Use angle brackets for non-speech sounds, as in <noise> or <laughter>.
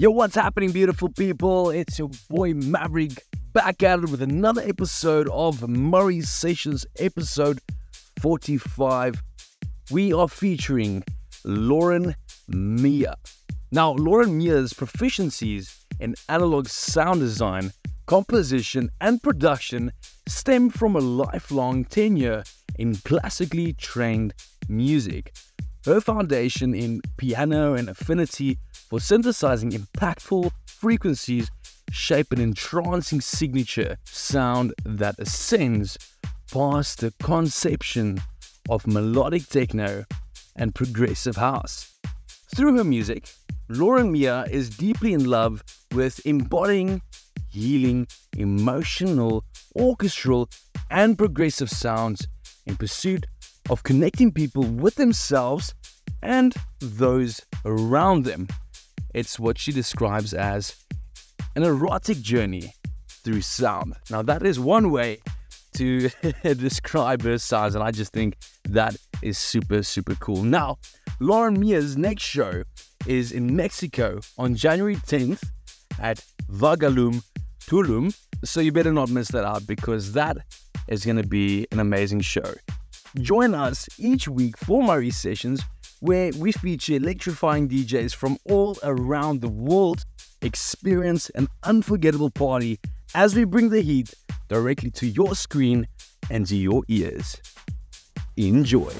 Yo, what's happening, beautiful people? It's your boy MVRIK back at it with another episode of Murray Sessions, episode 45. We are featuring Lauren Mia. Now, Lauren Mia's proficiencies in analog sound design, composition, and production stem from a lifelong tenure in classically trained music. Her foundation in piano and affinity for synthesizing impactful frequencies shape an entrancing signature sound that ascends past the conception of melodic techno and progressive house. Through her music, Lauren Mia is deeply in love with embodying healing, emotional, orchestral, and progressive sounds in pursuit of connecting people with themselves and those around them. It's what she describes as an erotic journey through sound. Now, that is one way to <laughs> describe her sounds, and I just think that is super, super cool. Now, Lauren Mia's next show is in Mexico on January 10th at Vagalume Tulum. So you better not miss that out because that is going to be an amazing show. Join us each week for Murray Sessions, where we feature electrifying DJs from all around the world. Experience an unforgettable party as we bring the heat directly to your screen and to your ears. Enjoy.